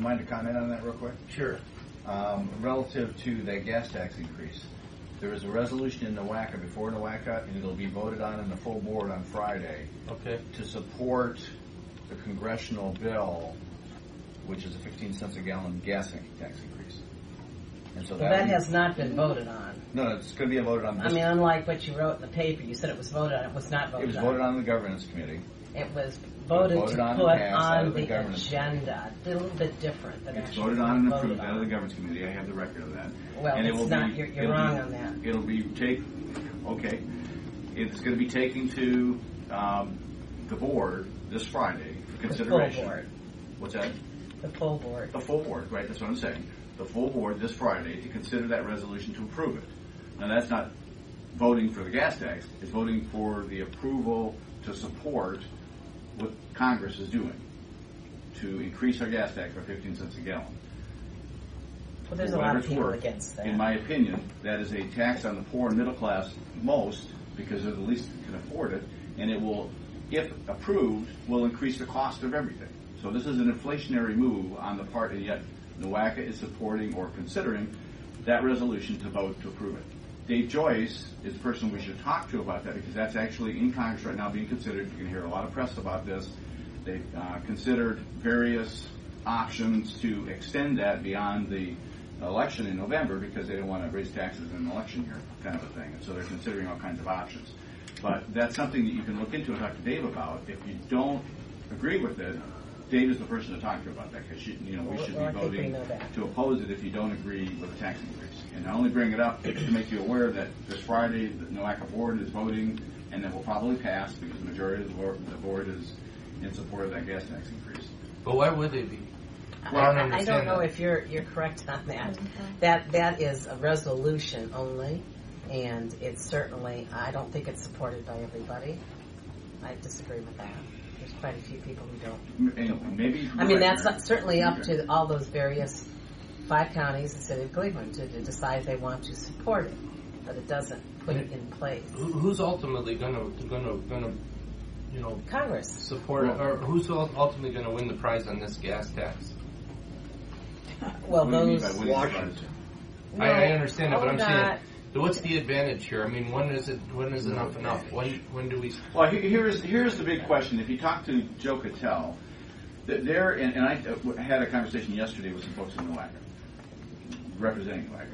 Mind to comment on that real quick? Sure. Um, relative to that gas tax increase, there is a resolution in the NOACA before NOACA, and it'll be voted on in the full board on Friday Okay. to support the congressional bill, which is a 15 cents a gallon gas tax increase. And so Well, that, that has not been voted on. no, no, it's going to be voted on. I This, mean, unlike what you wrote in the paper, you said it was voted on. It was not voted. On. It voted was on. voted on in the governance committee. It was voted, voted to on put and passed out on of the the, governance agenda. A little bit different than It's actually voted on and voted approved out of the on. governance committee. I have the record of that. Well, And it it's will not. be- You're, you're it'll wrong be- on that. It'll be take, okay, it's going to be taken to um, the board this Friday for The full consideration. board. What's that? The full board. The full board, right, that's what I'm saying. The full board this Friday to consider that resolution to approve it. Now, that's not voting for the gas tax, it's voting for the approval to support what Congress is doing to increase our gas tax by 15 cents a gallon. Well, there's a lot of people worth, against that. In my opinion, that is a tax on the poor and middle class most because they're the least that can afford it, and it will, if approved, will increase the cost of everything. So this is an inflationary move on the part, and yet NOACA is supporting or considering that resolution to vote to approve it. Dave Joyce is the person we should talk to about that because that's actually in Congress right now being considered. You can hear a lot of press about this. They've uh, considered various options to extend that beyond the election in November because they don't want to raise taxes in an election year, kind of a thing. And so they're considering all kinds of options. But that's something that you can look into and talk to Dave about. If you don't agree with it, Dave is the person to talk to about that because you know we Well, should well, be voting to oppose it if you don't agree with the tax increase. And I only bring it up to make you aware that this Friday the NOACA board is voting and that will probably pass because the majority of the board, the board is in support of that gas tax increase. But why would they be? I, Well, I don't I- I don't know that. if you're you're correct on that. Mm-hmm. That that is a resolution only, and it's certainly I don't think it's supported by everybody. I disagree with that. There's quite a few people who don't. And maybe I mean, that's Right. not- certainly up to all those various five counties, the city of Cleveland, to, to decide if they want to support it, but it doesn't put it in place. Who's ultimately gonna gonna gonna you know Congress. support it, or who's ultimately gonna win the prize on this gas tax? Well, What do you mean by those. Washington. prize? I, I understand it, but I'm ODOT saying, what's the advantage here? I mean, when is it? When is enough enough? When when do we? Well, here's here's the big question. If you talk to Joe Cattell, th- there and, and I uh, had a conversation yesterday with some folks in NOACA, representing NOACA.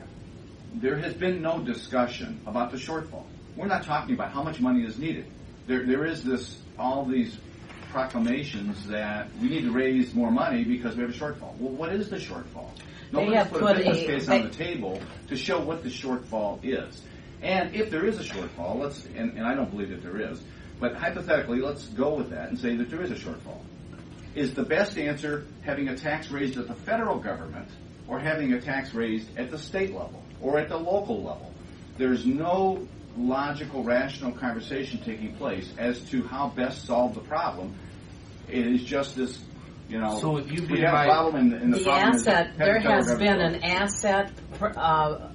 There has been no discussion about the shortfall. We're not talking about how much money is needed. There there is this all these proclamations that we need to raise more money because we have a shortfall. Well, what is the shortfall? Nobody's put, put a business a- case they- on the table to show what the shortfall is. And if there is a shortfall, let's and, and I don't believe that there is, but hypothetically, let's go with that and say that there is a shortfall. Is the best answer having a tax raised at the federal government or having a tax raised at the state level or at the local level? There's no logical, rational conversation taking place as to how best solve the problem. It is just this, you know, So would you we be have my- a problem and, and the, the problem is asset, there the has been government- an asset uh,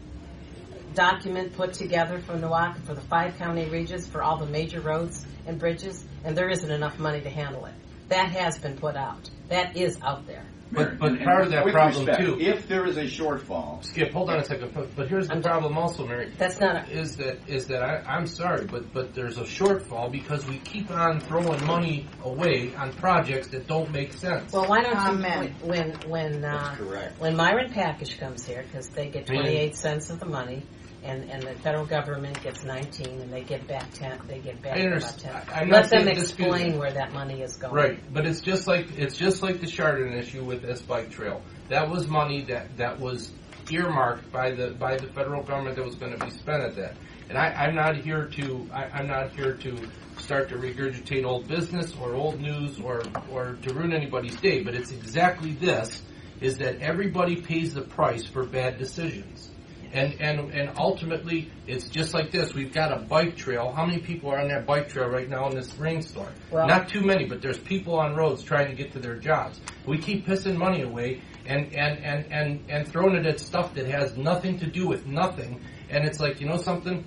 document put together for NOAC for the five county regions for all the major roads and bridges, and there isn't enough money to handle it. That has been put out. That is out there. But- but And- and part of that with problem, respect, too- if there is a shortfall, Skip, hold on a second. But, but here's the I'm- problem, also, Mary. That's not a, is that is that I, I'm sorry, but but there's a shortfall because we keep on throwing money away on projects that don't make sense. well. Why don't Amen. you when when uh, That's correct. when Myron Pakush comes here because they get Yeah. 28 cents of the money. And, and the federal government gets 19, and they give back 10. They give back I about understand. 10. I'm Let not them saying dispute explain it. where that money is going. Right, but it's just like it's just like the Chardon issue with this bike trail. That was money that that was earmarked by the by the federal government that was going to be spent at that. And I, I'm not here to I, I'm not here to start to regurgitate old business or old news or or to ruin anybody's day. But it's exactly this: is that everybody pays the price for bad decisions. And, and and ultimately, it's just like this. We've got a bike trail. How many people are on that bike trail right now in this rainstorm? Not too many, but there's people on roads trying to get to their jobs. We keep pissing money away and, and, and, and, and throwing it at stuff that has nothing to do with nothing. And it's like, you know something?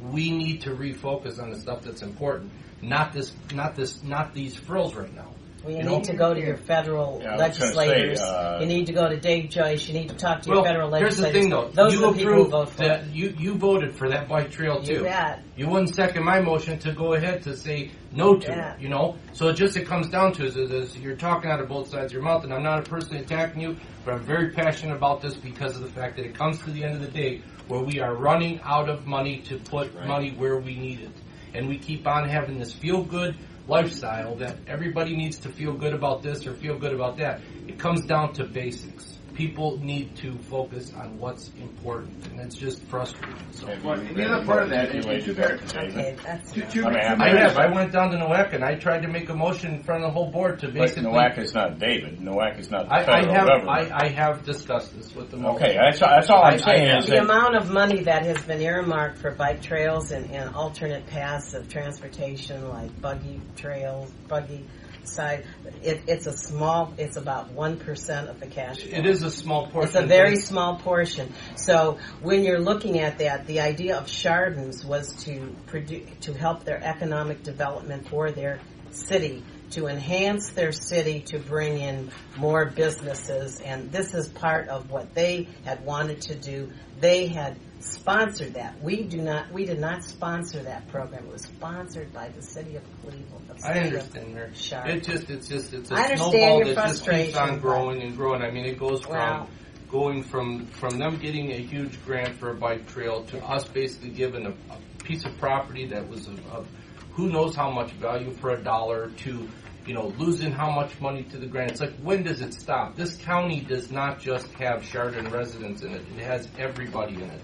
We need to refocus on the stuff that's important. Not this, not this, not these frills right now. Well, you, You need know? to go to your federal Yeah, I say, legislators. uh, you need to go to Dave Joyce. You need to talk to your Well, federal here's the legislators. thing, though. Those you are the people who vote for that it. you you voted for that bike trail You too. bet. You wouldn't second my motion to go ahead to say no to Yeah. it. You know, so it just it comes down to is, is, is you're talking out of both sides of your mouth, and I'm not personally attacking you, but I'm very passionate about this because of the fact that it comes to the end of the day where we are running out of money to put Right. money where we need it, and we keep on having this feel good lifestyle that everybody needs to feel good about this or feel good about that. It comes down to basics. People need to focus on what's important, and it's just frustrating. So. Have you and the other part of that, what and you two laid bear- out, David? Okay, that's Two, two, I mean, two I I bears- have. I went down to NOACA and I tried to make a motion in front of the whole board to But basically. NOACA is not David. NOACA is not the I, I federal have. government. I, I have discussed this with them. okay, that's, that's all I'm I- I saying is The that amount of money that has been earmarked for bike trails and, and alternate paths of transportation, like buggy trails, buggy side, it, it's a small. It's about one percent of the cash. flow. It is a small portion. It's a very small portion. So when you're looking at that, the idea of Chardons was to produ to help their economic development for their city, to enhance their city, to bring in more businesses, and this is part of what they had wanted to do. They had sponsored that. We do not. We did not sponsor that program. It was sponsored by the city of Cleveland. the I understand, Mary. It just, it's just, it's a I snowball that just keeps on growing and growing. I mean, it goes from Wow. going from from them getting a huge grant for a bike trail to us basically giving a, a piece of property that was of who knows how much value for a dollar to you know losing how much money to the grant. It's like when does it stop? This county does not just have Chardon residents in it; it has everybody in it,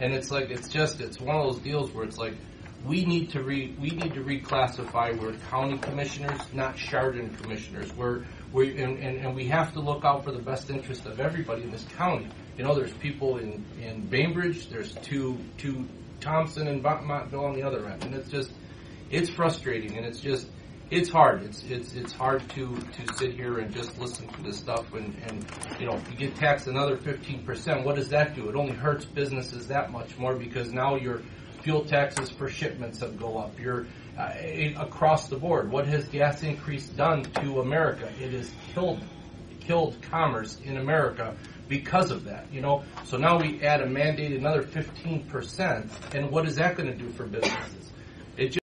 and it's like it's just it's one of those deals where it's like we need to re we need to reclassify. We're county commissioners, not Chardon commissioners. We're we and, and, and we have to look out for the best interest of everybody in this county. You know, there's people in in Bainbridge. There's two two Thompson and Montville on the other end, and it's just it's frustrating and it's just it's hard. It's it's it's hard to to sit here and just listen to this stuff and and you know you get taxed another fifteen percent. What does that do? It only hurts businesses that much more because now your fuel taxes for shipments have go up. Your uh, across the board. What has gas increase done to America? It has killed killed commerce in America because of that. You know, so now we add a mandate another fifteen percent, and what is that going to do for businesses? It just